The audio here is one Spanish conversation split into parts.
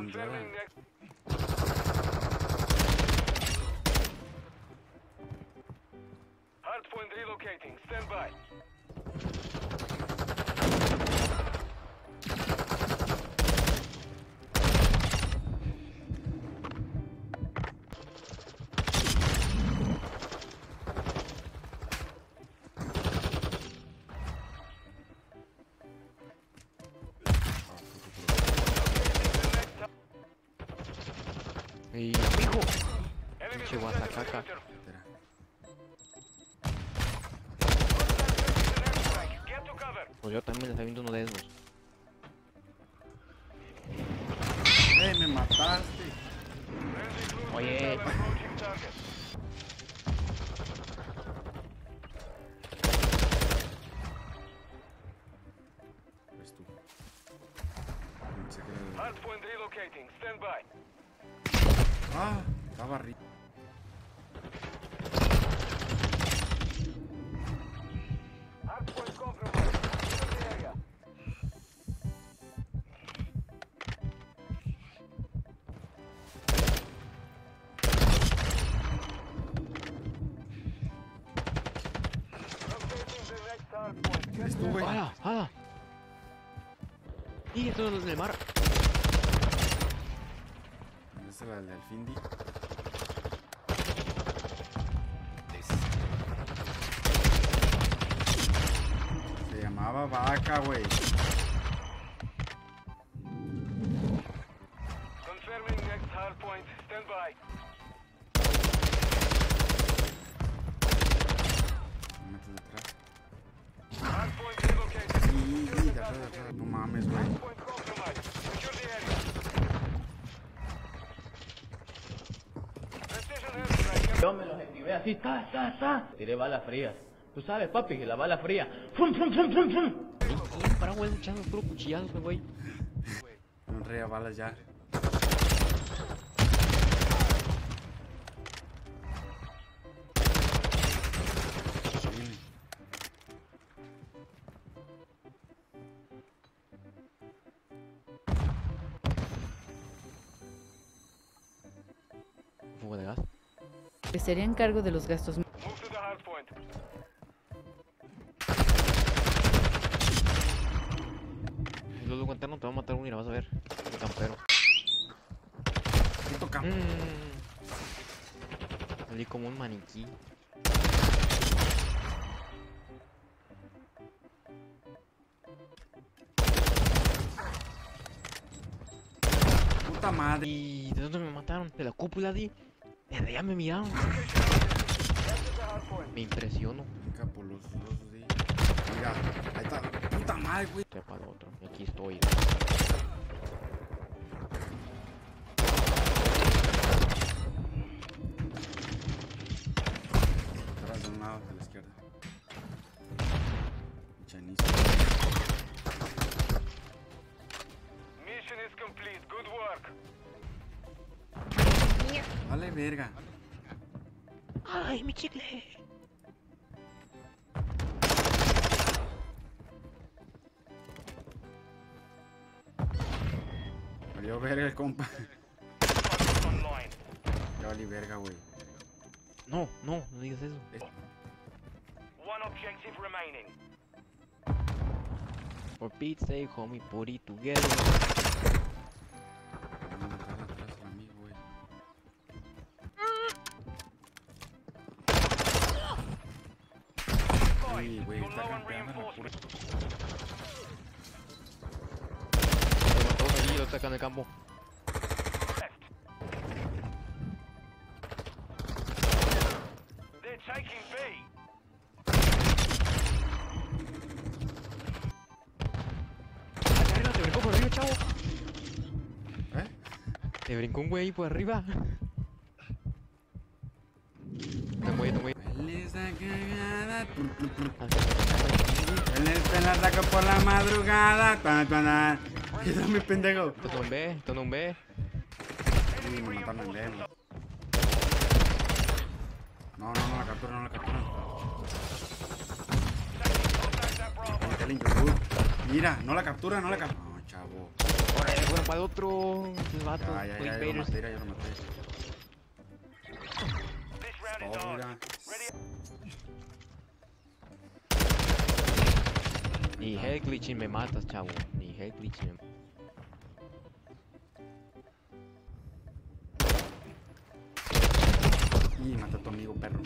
Confirming next. Hardpoint relocating. Stand by. Y hijo, Pinche guasacaca. Pues yo también les está viendo uno de esos. ¡Eh, me mataste! Oye. Hardpoint relocating. Stand by. ¡Ah! Estaba arriba. Güey. ¡Hala! ¡Hala! ¡Y esto es el mar! Esa es la del Findi. Se llamaba vaca, güey. Stand by. Así, ta, ta, ta. Tiré balas frías. Tú sabes, papi, que la bala fría. ¡Fum, fum, fum, fum, fum! ¿Quién para, güey? Echando puro cuchillazo, güey. No traía balas ya. Fuego de gas. Estaría en cargo de los gastos Move to the hardpoint. Si lo cuentan, no te va a matar uno y la vas a ver. El campero. Puto campo. Mmm. Salí como un maniquí. Puta madre. ¿Y de dónde me mataron? ¿De la cúpula, di? Desde allá me miraron. Me impresiono. Venga por los dos, sí. Mira, ahí está. Puta madre, güey. Trepa al otro. Aquí estoy. Atrás de un lado, de la izquierda. Chanizo. Mission is complete. Good work. Vale, verga. ¡Ay, mi chicle! Valió verga el compa. Ya valí verga, güey. No, no, no digas eso. One objective remaining. For Pete's sake, homie, put it together. Sí, güey, está campeando en la pura. allí otro acá en el campo. Te brincó por arriba, chavo. ¿Eh? Te brincó un güey ahí por arriba. Te mueve, te mueve. Él es la es el ataque por la madrugada. Tuana, tuana. ¿Qué tal mi pendejo? Esto no un B, esto no un B. Sí, me mataron en B. No, no, no la captura, no la captura. El. Mira, no la captura, no la captura. No, chavo. ¡Órale, fueron para el otro! Esos vatos, Ya, ya, ya, ya lo maté, ya, ya lo maté. Ni head glitching me matas, chavo. Ni head glitching me Y mata a tu amigo, perro.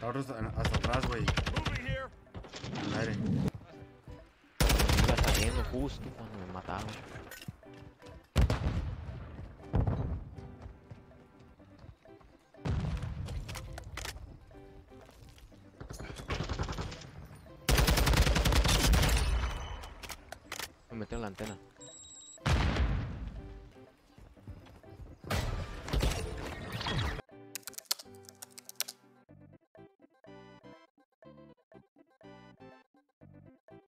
Ahora hasta, hasta atrás, güey. El aire. Iba saliendo justo cuando me mataron. La antena.